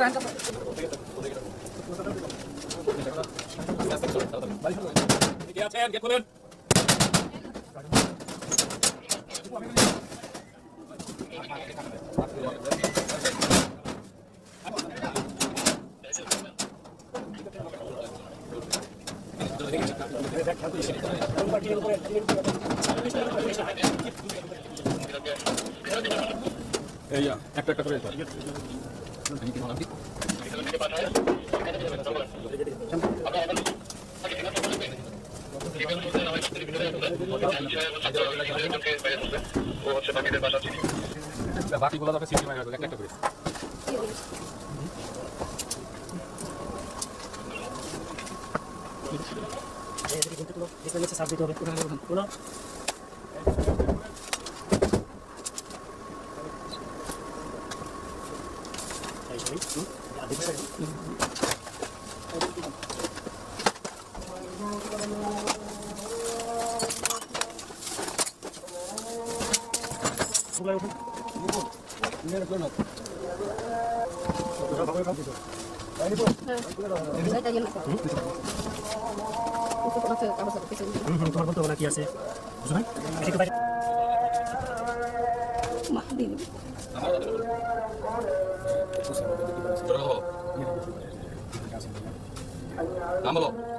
Get out, get Quillen. Yeah, yeah. Act, act, act, act. বাকিগুলো তাকে city মারা একটা একটা করে Saya tanya nak. Itu kena ke kamu satu pesan. তোমার বলতে হবে না কি আছে বুঝো না বেশি কথা 頑張ろう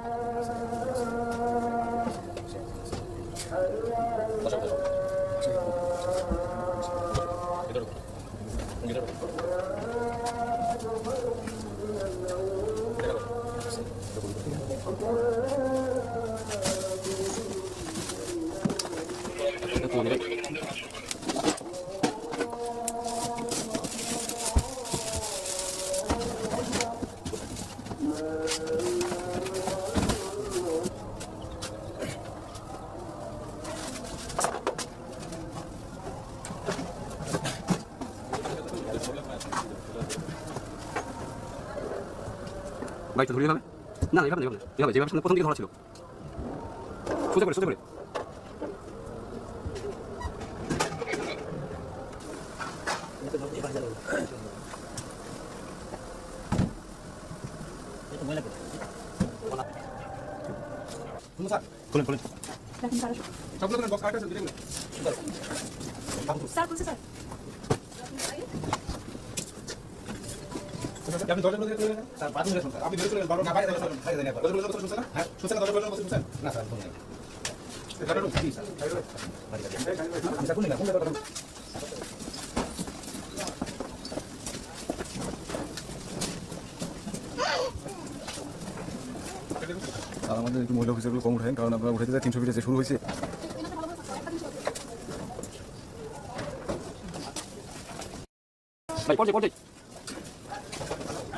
বাইকটা ধরিয়ে হবে না না এভাবে না, এভাবে না, এভাবে যেভাবে সামনে প্রথম দিকে ধরা ছিল সোজা করে সোজা করে খুলেন খুলেন Dah bentar. সবগুলো খুলেন বক্স কাটা আছে দিলেন Sir, kursi sir. আপনি মধ্যে খুলে স্যার বাথরুমে শুনছেন আপনি বের করে বারো না বাইরে শুনছেন বাইরে দেন দরজার মধ্যে শুনছেন না? হ্যাঁ শুনছেন দরজার মধ্যে শুনছেন? না স্যার শুনছেন এটা রুম কি স্যার আমি কোন না কোন জায়গা আমাদের একটু মহিলা অফিসারগুলো কম উঠায় কারণ আপনারা উঠাইতে যায় তিনশো ফিটে শুরু হয়েছে। ভাই পড়ছে পড়ছে।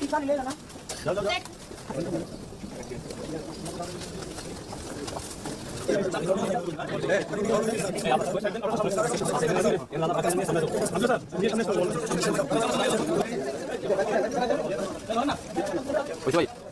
पीछा नहीं लेगा ना चलो चलो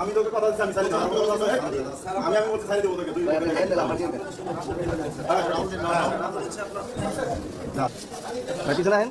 আমি তোকে কথা দিচ্ছি আমি সারি দেবো আমি আমি বলছি সারি দেবো তোকে তুই পিছনে আহেন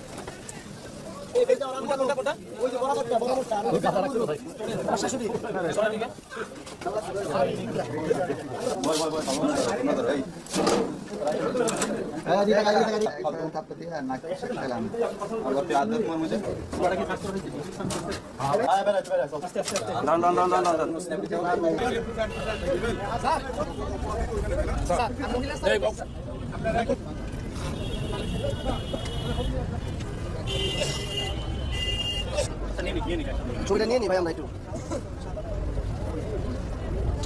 করে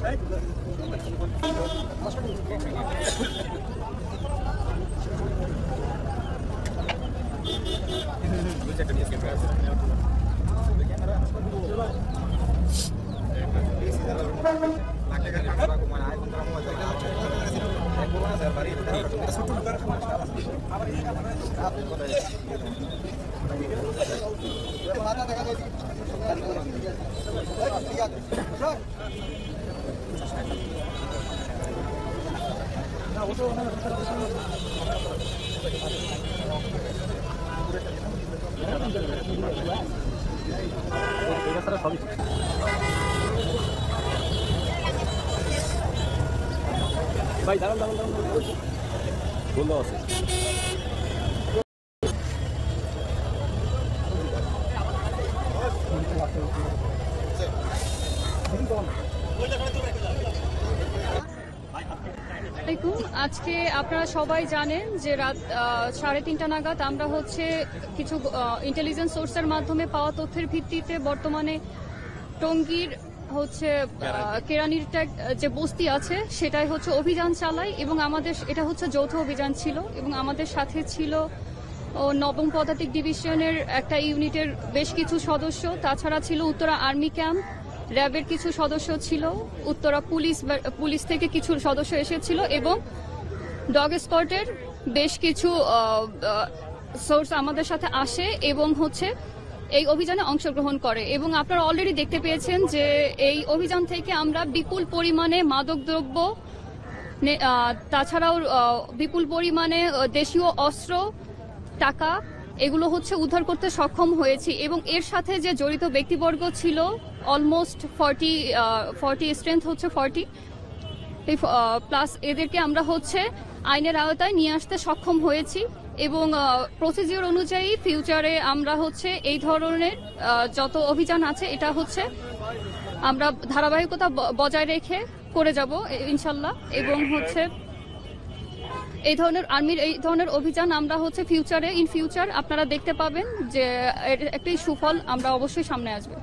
লাইটটা বন্ধ করে লাইটটা বন্ধ করে দাঁড়ান দাঁড়ান 많이 나간다 나간다 나간다 못 나왔어 আজকে আপনারা সবাই জানেন যে রাত সাড়ে তিনটা নাগাদ আমরা হচ্ছে কিছু ইন্টেলিজেন্স সোর্সের মাধ্যমে পাওয়া তথ্যের ভিত্তিতে বর্তমানে টঙ্গীর হচ্ছে কেরানির যে বস্তি আছে সেটাই হচ্ছে অভিযান চালাই এবং আমাদের এটা হচ্ছে যৌথ অভিযান ছিল এবং আমাদের সাথে ছিল ও নবম পদাতিক ডিভিশনের একটা ইউনিটের বেশ কিছু সদস্য। তাছাড়া ছিল উত্তরা আর্মি ক্যাম্প র্যাবের কিছু সদস্য ছিল উত্তরা পুলিশ পুলিশ থেকে কিছু সদস্য এসেছিল এবং ডগ স্কটের বেশ কিছু সোর্স আমাদের সাথে আসে এবং হচ্ছে এই অভিযানে অংশগ্রহণ করে। এবং আপনারা অলরেডি দেখতে পেয়েছেন যে এই অভিযান থেকে আমরা বিপুল পরিমাণে মাদকদ্রব্য তাছাড়াও বিপুল পরিমাণে দেশীয় অস্ত্র, টাকা, এগুলো হচ্ছে উদ্ধার করতে সক্ষম হয়েছি। এবং এর সাথে যে জড়িত ব্যক্তিবর্গ ছিল অলমোস্ট ফর্টি ফর্টি স্ট্রেংথ হচ্ছে ফর্টি প্লাস এদেরকে আমরা হচ্ছে আইনের আওতায় নিয়ে আসতে সক্ষম হয়েছি এবং প্রসিজিওর অনুযায়ী ফিউচারে আমরা হচ্ছে এই ধরনের যত অভিযান আছে এটা হচ্ছে আমরা ধারাবাহিকতা বজায় রেখে করে যাব ইনশাল্লাহ। এবং হচ্ছে এই ধরনের আর্মির, এই ধরনের অভিযান আমরা হচ্ছে ফিউচারে ইন ফিউচার আপনারা দেখতে পাবেন যে একটি সুফল আমরা অবশ্যই সামনে আসবে।